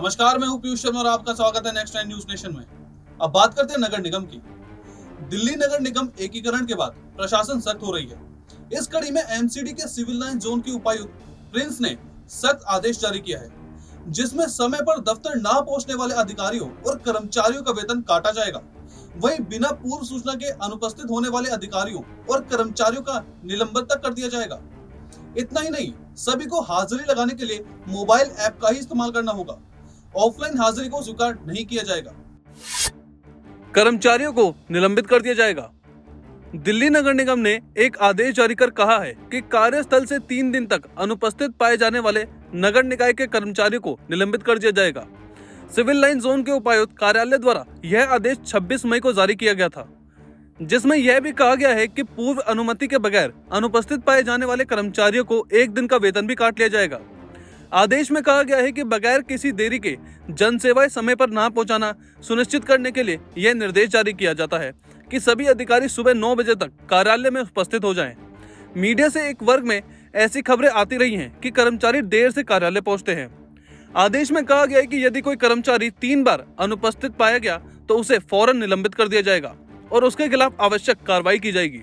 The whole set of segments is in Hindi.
नमस्कार, मैं हूँ पीयूष शर्मा और आपका स्वागत है नेक्स्ट न्यूज़ नेशन में। अब बात करते हैं नगर निगम की। दिल्ली नगर निगम एकीकरण के बाद प्रशासन सख्त हो रही है। इस कड़ी में एमसीडी के सिविल लाइन जोन के उपायुक्त प्रिंस ने सख्त आदेश जारी किया है, जिसमें समय पर दफ्तर ना पहुँचने वाले अधिकारियों और कर्मचारियों का वेतन काटा जाएगा। वहीं बिना पूर्व सूचना के अनुपस्थित होने वाले अधिकारियों और कर्मचारियों का निलंबन तक कर दिया जाएगा। इतना ही नहीं, सभी को हाजिरी लगाने के लिए मोबाइल ऐप का ही इस्तेमाल करना होगा। ऑफलाइन हाजिरी को स्वीकार नहीं किया जाएगा। कर्मचारियों को निलंबित कर दिया जाएगा। दिल्ली नगर निगम ने एक आदेश जारी कर कहा है कि कार्यस्थल से तीन दिन तक अनुपस्थित पाए जाने वाले नगर निकाय के कर्मचारियों को निलंबित कर दिया जाएगा। सिविल लाइन जोन के उपायुक्त कार्यालय द्वारा यह आदेश 26 मई को जारी किया गया था, जिसमें यह भी कहा गया है कि पूर्व अनुमति के बगैर अनुपस्थित पाए जाने वाले कर्मचारियों को एक दिन का वेतन भी काट लिया जाएगा। आदेश में कहा गया है कि बगैर किसी देरी के जन सेवाएँ समय पर ना पहुंचाना सुनिश्चित करने के लिए यह निर्देश जारी किया जाता है कि सभी अधिकारी सुबह नौ बजे तक कार्यालय में उपस्थित हो जाएँ। मीडिया से एक वर्ग में ऐसी खबरें आती रही हैं कि कर्मचारी देर से कार्यालय पहुँचते हैं आदेश में कहा गया है कि यदि कोई कर्मचारी तीन बार अनुपस्थित पाया गया तो उसे फ़ौरन निलंबित कर दिया जाएगा और उसके खिलाफ आवश्यक कार्रवाई की जाएगी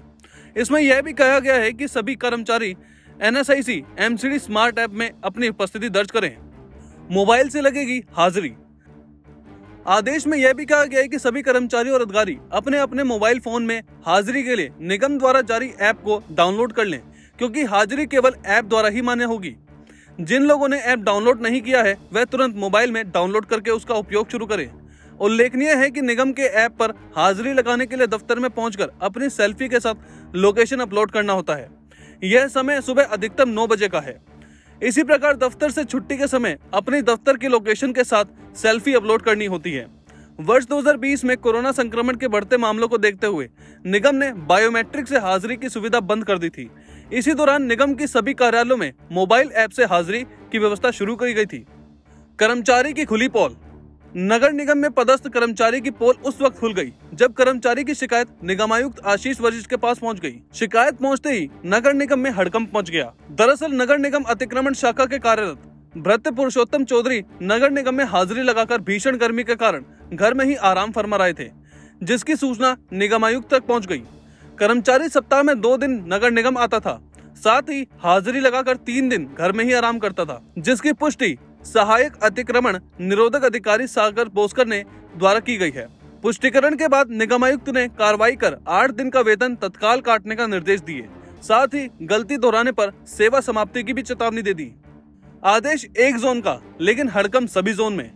इसमें यह भी कहा गया है कि सभी कर्मचारी एनएसआईसी एमसीडी स्मार्ट ऐप में अपनी उपस्थिति दर्ज करें। मोबाइल से लगेगी हाजिरी। आदेश में यह भी कहा गया है कि सभी कर्मचारी और अधिकारी अपने अपने मोबाइल फ़ोन में हाजिरी के लिए निगम द्वारा जारी ऐप को डाउनलोड कर लें, क्योंकि हाजिरी केवल ऐप द्वारा ही मान्य होगी। जिन लोगों ने ऐप डाउनलोड नहीं किया है, वह तुरंत मोबाइल में डाउनलोड करके उसका उपयोग शुरू करें। उल्लेखनीय है कि निगम के ऐप पर हाजिरी लगाने के लिए दफ्तर में पहुंचकर अपनी सेल्फी के साथ लोकेशन अपलोड करना होता है। यह समय सुबह अधिकतम नौ बजे का है। इसी प्रकार दफ्तर से छुट्टी के समय अपनी दफ्तर की लोकेशन के साथ सेल्फी अपलोड करनी होती है। वर्ष 2020 में कोरोना संक्रमण के बढ़ते मामलों को देखते हुए निगम ने बायोमेट्रिक से हाजिरी की सुविधा बंद कर दी थी। इसी दौरान निगम की सभी कार्यालयों में मोबाइल ऐप से हाजिरी की व्यवस्था शुरू की गई थी। कर्मचारी की खुली पोल नगर निगम में पदस्थ कर्मचारी की पोल उस वक्त खुल गई, जब कर्मचारी की शिकायत निगमायुक्त आशीष वरिष्ठ के पास पहुँच गई। शिकायत पहुँचते ही नगर निगम में हड़कंप पहुँच गया। दरअसल नगर निगम अतिक्रमण शाखा के कार्यरत भ्रत पुरुषोत्तम चौधरी नगर निगम में हाजिरी लगाकर भीषण गर्मी के कारण घर में ही आराम फरमा रहे थे, जिसकी सूचना निगमायुक्त तक पहुँच गई। कर्मचारी सप्ताह में दो दिन नगर निगम आता था, साथ ही हाजिरी लगाकर तीन दिन घर में ही आराम करता था, जिसकी पुष्टि सहायक अतिक्रमण निरोधक अधिकारी सागर बोस्कर ने द्वारा की गई है। पुष्टिकरण के बाद निगम आयुक्त ने कार्रवाई कर आठ दिन का वेतन तत्काल काटने का निर्देश दिए। साथ ही गलती दोहराने पर सेवा समाप्ति की भी चेतावनी दे दी। आदेश एक जोन का, लेकिन हड़कम सभी जोन में।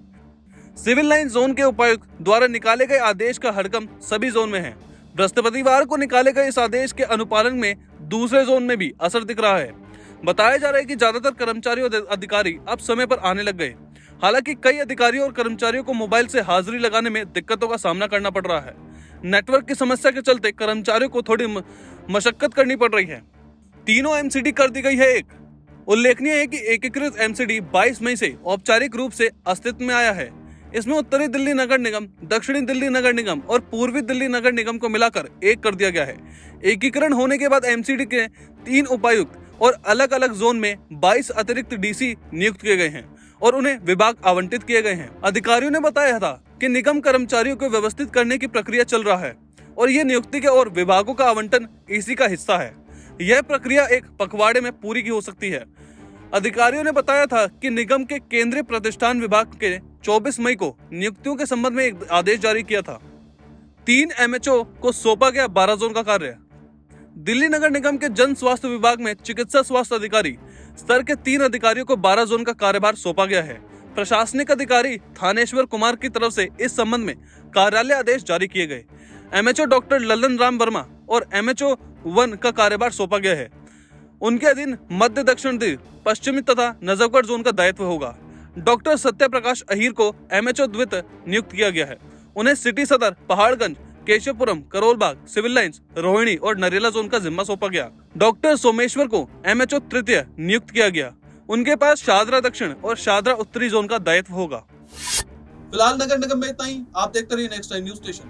सिविल लाइन जोन के उपायुक्त द्वारा निकाले गए आदेश का हड़कम सभी जोन में है। बृहस्पतिवार को निकाले गए इस आदेश के अनुपालन में दूसरे जोन में भी असर दिख रहा है। बताया जा रहा है कि ज़्यादातर कर्मचारी और अधिकारी अब समय पर आने लग गए। हालाँकि कई अधिकारियों और कर्मचारियों को मोबाइल से हाजिरी लगाने में दिक्कतों का सामना करना पड़ रहा है। नेटवर्क की समस्या के चलते कर्मचारियों को थोड़ी मशक्कत करनी पड़ रही है। तीनों एमसीडी कर दी गई है एक। उल्लेखनीय है कि एकीकृत एमसीडी 22 मई से औपचारिक रूप से अस्तित्व में आया है। इसमें उत्तरी दिल्ली नगर निगम, दक्षिणी दिल्ली नगर निगम और पूर्वी दिल्ली नगर निगम को मिलाकर एक कर दिया गया है। एकीकरण होने के बाद एमसीडी के तीन उपायुक्त और अलग अलग जोन में 22 अतिरिक्त डीसी नियुक्त किए गए हैं और उन्हें विभाग आवंटित किए गए हैं। अधिकारियों ने बताया था कि निगम कर्मचारियों को व्यवस्थित करने की प्रक्रिया चल रहा है और ये नियुक्ति के और विभागों का आवंटन इसी का हिस्सा है। यह प्रक्रिया एक पखवाड़े में पूरी की हो सकती है। अधिकारियों ने बताया था कि निगम के केंद्रीय प्रतिष्ठान विभाग के 24 मई को नियुक्तियों के संबंध में एक आदेश जारी किया था। तीन एमएचओ को सौंपा गया बारह जोन का कार्य। दिल्ली नगर निगम के जन स्वास्थ्य विभाग में चिकित्सा स्वास्थ्य अधिकारी स्तर के तीन अधिकारियों को बारह जोन का कार्यभार सौंपा गया है। प्रशासनिक अधिकारी थानेश्वर कुमार की तरफ़ से इस संबंध में कार्यालय आदेश जारी किए गए। एमएचओ डॉक्टर ललन राम वर्मा और एमएचओ वन का कार्यभार सौंपा गया है। उनके अधीन मध्य दक्षिण पश्चिमी तथा नजफगढ़ जोन का दायित्व होगा। डॉक्टर सत्य प्रकाश अहिर को एमएचओ द्वित नियुक्त किया गया है। उन्हें city Sadar Paharganj Keshavpuram, Karol Bagh, civil lines Rohini और नरेला जोन का जिम्मा सौंपा गया। डॉक्टर सोमेश्वर को एमएचओ तृतीय नियुक्त किया गया। उनके पास शादरा दक्षिण और शादरा उत्तरी जोन का दायित्व होगा। फ़िलहाल नगर निगम में इतना ही। आप देखते रहिए नेक्स्ट टाइम न्यूज़ स्टेशन